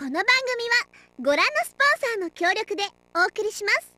この番組はご覧のスポンサーの協力でお送りします。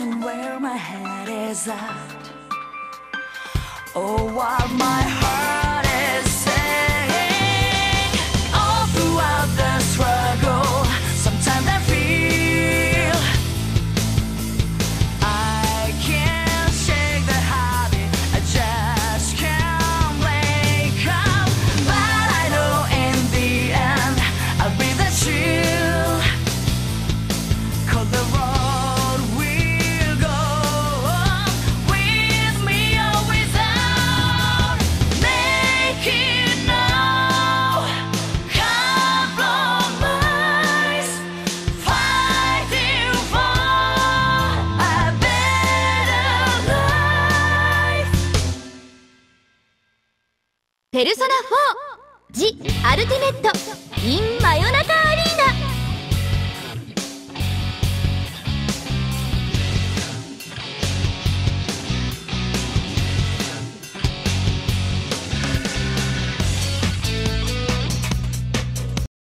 Understand where my head is at. Oh, what my ペルソナ4ジ・アルティメット・イン・真夜中アリーナ